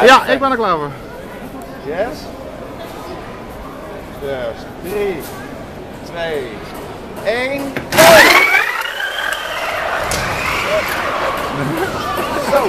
Ja, ik ben er klaar voor. Yes? Dus 3, 2, 1. Zo!